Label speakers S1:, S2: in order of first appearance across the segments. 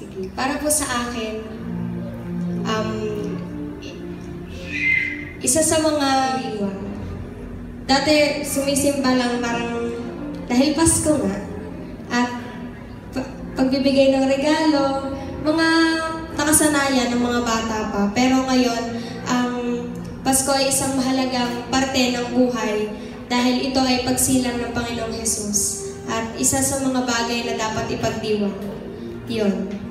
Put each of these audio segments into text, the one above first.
S1: Sige. Para po sa akin, um, isa sa mga dati sumisimba lang parang dahil Pasko nga at pa- pagbibigay ng regalo, mga nakasanayan ng mga bata pa. Pero ngayon, ang Pasko ay isang mahalagang parte ng buhay dahil ito ay pagsilang ng Panginoong Jesus at isa sa mga bagay na dapat ipagdiwang. Yun.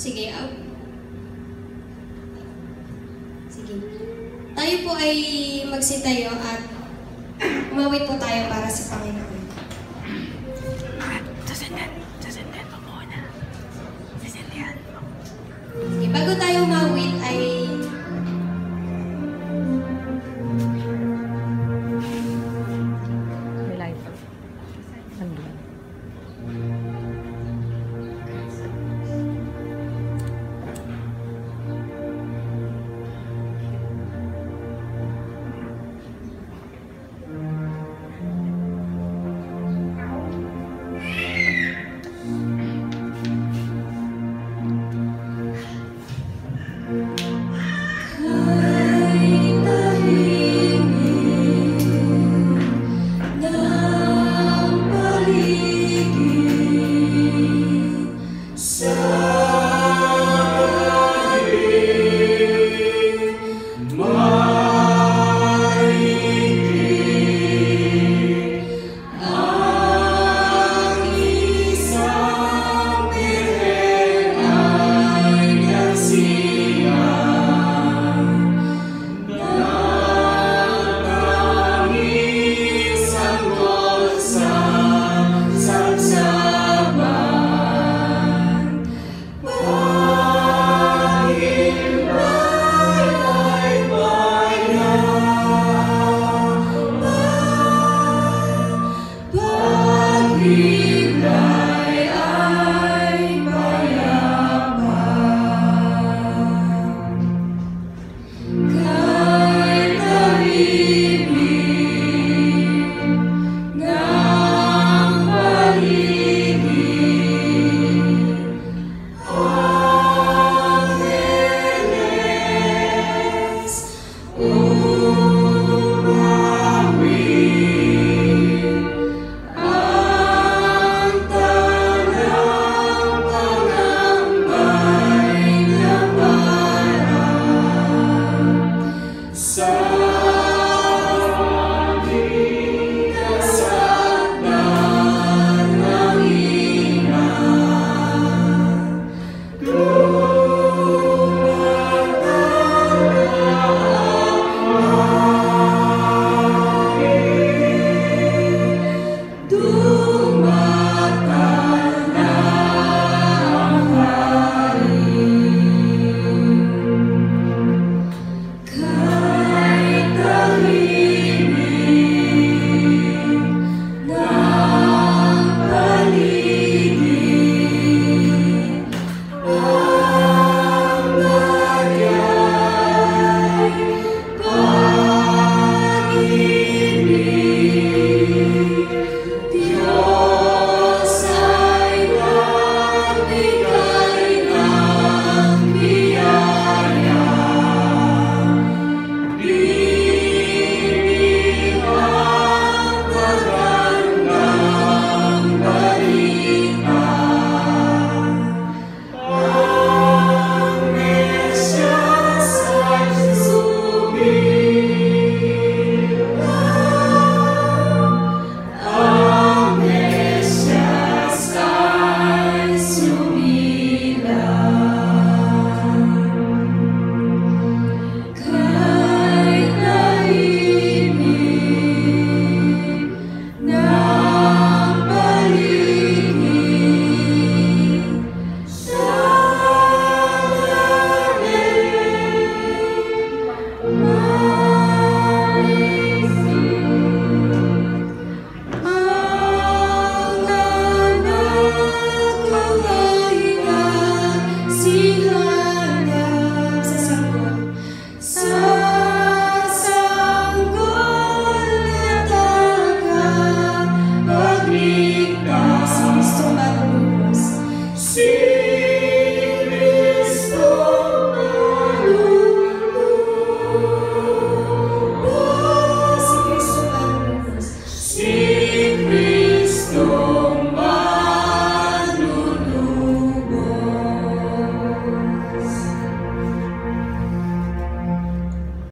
S1: Sige, ah. Sige. Tayo po ay magsitayo at umawit po tayo para sa Panginoon.